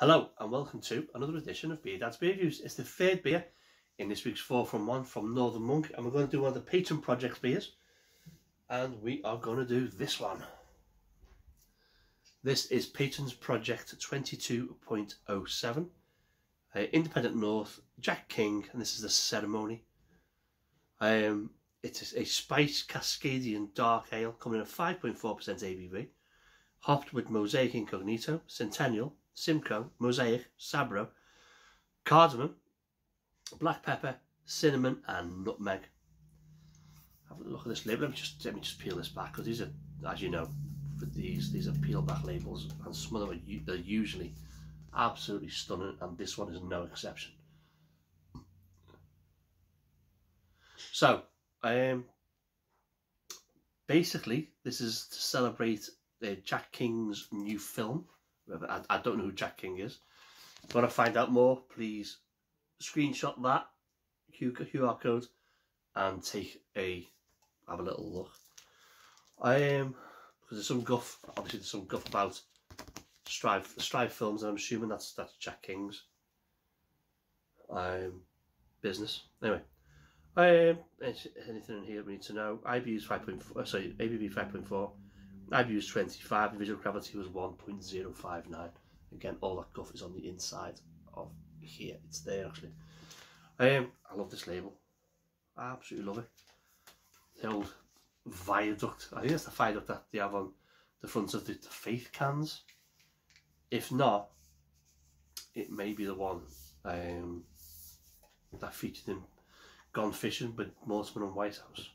Hello and welcome to another edition of Beer Dad's Beer Reviews. It's the third beer in this week's 4 from 1 from Northern Monk and we're going to do one of the Patron Project beers and we are going to do this one. This is Patron's Project 22.07 uh, Independent North, Jack King and this is the ceremony. Um, it's a Spice Cascadian Dark Ale coming in at 5.4% ABV hopped with Mosaic Incognito, Centennial, Simcoe, Mosaic, Sabro, cardamom, black pepper, cinnamon and nutmeg. Have a look at this label. Let me just let me just peel this back because these are, as you know, for these these are peel back labels and some of them are usually absolutely stunning and this one is no exception. So, um, basically this is to celebrate uh, Jack King's new film I, I don't know who Jack King is. Want to find out more, please screenshot that QR code and take a have a little look. I am um, because there's some guff. Obviously, there's some guff about Strive Strive Films, and I'm assuming that's that's Jack King's um business. Anyway, um, anything in here we need to know? IBU is 5.4. Sorry, ABV 5.4. IBUs 25, the original gravity was 1.059. Again, all that guff is on the inside of here. It's there actually. Um, I love this label. I absolutely love it. The old viaduct. I think it's the viaduct that they have on the front of the, the Faith cans. If not, it may be the one um, that featured in Gone Fishing with Mortimer and Whitehouse.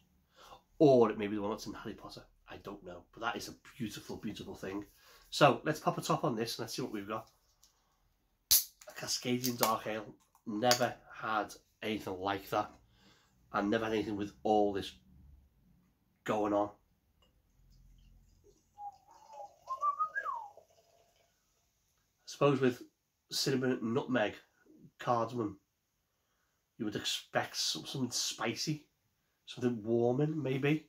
Or it may be the one that's in Harry Potter. I don't know, but that is a beautiful, beautiful thing. So let's pop a top on this and let's see what we've got. A Cascadian Dark Ale. Never had anything like that. And never had anything with all this going on. I suppose with cinnamon, nutmeg, cardamom, you would expect something spicy, something warming maybe.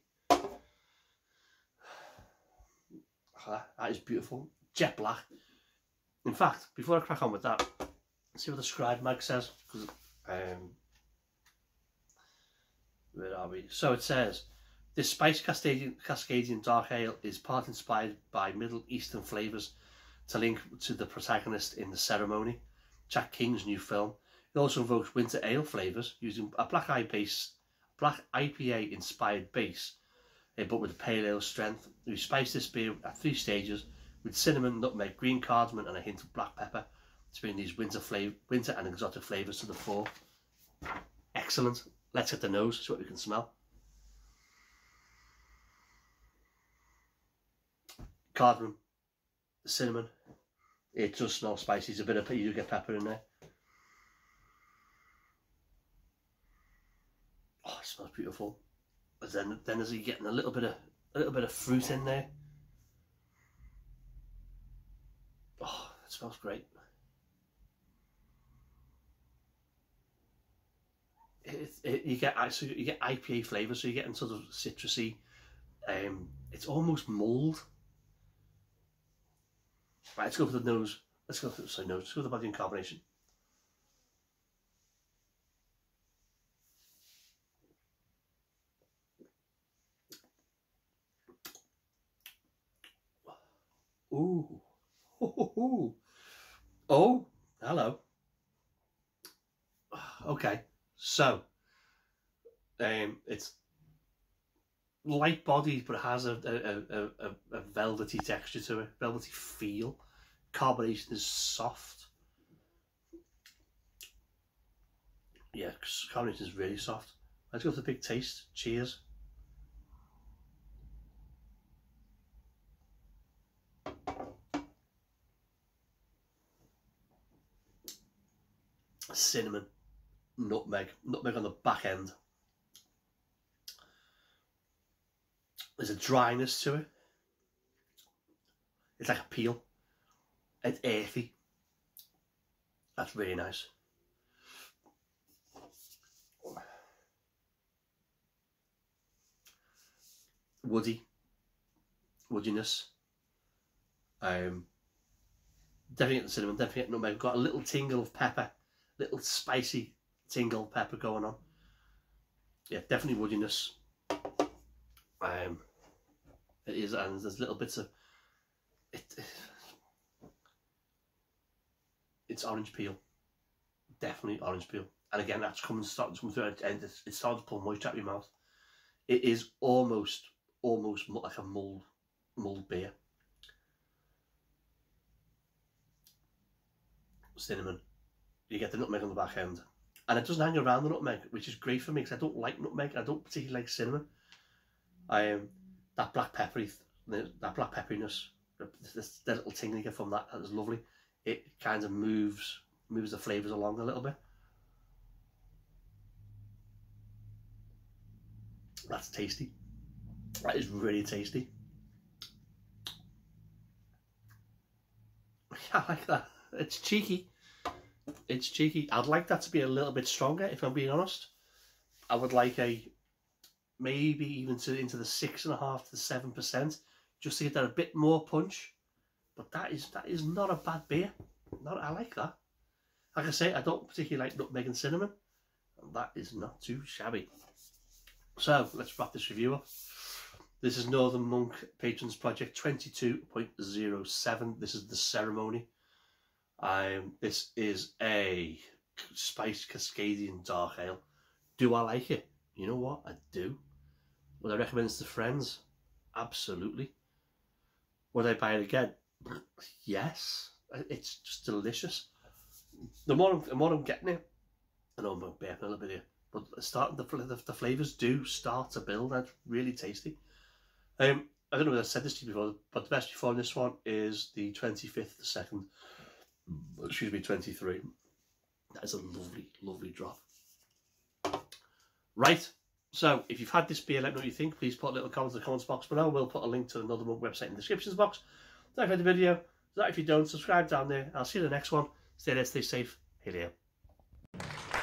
That is beautiful. Jet black. In fact, before I crack on with that, see what the scribe mag says. Um, where are we? So it says, this spice Cascadian, Cascadian dark ale is part inspired by Middle Eastern flavours to link to the protagonist in the ceremony, Jack King's new film. It also invokes winter ale flavours using a black eye base, black IPA inspired base but with pale ale strength. We spice this beer at three stages with cinnamon, nutmeg, green cardamom and a hint of black pepper to bring these winter, flavor, winter and exotic flavours to the fore. Excellent. Let's hit the nose, see what we can smell. Cardamom, cinnamon. It does smell spicy. There's a bit of you do get pepper in there. Oh, it smells beautiful. But then then as you getting a little bit of a little bit of fruit in there. Oh, it smells great. It, it, you get so you get IPA flavour, so you get sort of citrusy. Um, it's almost mould. Right, let's go for the nose. Let's go for the sorry, nose. Let's go for the body and carbonation. Ooh. Ooh. Oh, hello. Okay, so um, it's light bodied, but it has a, a, a, a, velvety texture to it, velvety feel. Carbonation is soft. Yeah, carbonation is really soft. Let's go for the big taste. Cheers. Cinnamon, nutmeg, nutmeg on the back end. There's a dryness to it. It's like a peel. It's earthy. That's really nice. Woody, woodiness. Um, Definitely get the cinnamon, definitely get nutmeg. Got a little tingle of pepper, little spicy tingle pepper going on. Yeah, definitely woodiness. Um, it is, and there's little bits of it. It's orange peel, definitely orange peel. And again, that's coming starting to come through, and it's, it's starting to pull moisture out of your mouth. It is almost, almost like a mulled, mulled beer. Cinnamon. You get the nutmeg on the back end. And it doesn't hang around the nutmeg, which is great for me because I don't like nutmeg. I don't particularly like cinnamon. I um, that black peppery, that black pepperiness, the, the, little ting you get from that, that is lovely. It kind of moves moves the flavours along a little bit. That's tasty. That is really tasty. I like that. It's cheeky. It's cheeky. I'd like that to be a little bit stronger, if I'm being honest. I would like a maybe even to into the six and a half to seven percent, just to get that a bit more punch. But that is that is not a bad beer. Not I like that. Like I say, I don't particularly like nutmeg and cinnamon, and that is not too shabby. So let's wrap this review up. This is Northern Monk Patrons Project 22.07. This is the ceremony. Um, this is a spiced Cascadian dark ale. Do I like it? You know what? I do. Would I recommend this to friends? Absolutely. Would I buy it again? Yes. It's just delicious. The more I'm, the more I'm getting it, I know I'm burping a little bit here, but starting the, the, the flavours do start to build. That's really tasty. Um, I don't know if I said this to you before, but the best before on this one is the 25th, the second, excuse me, 23. That is a lovely, lovely drop. Right, so if you've had this beer, let me know what you think. Please put a little comment in the comments box below. We'll put a link to another website in the descriptions box. So if you had the video, that if you don't, subscribe down there. I'll see you in the next one. Stay there, stay safe. Hey there.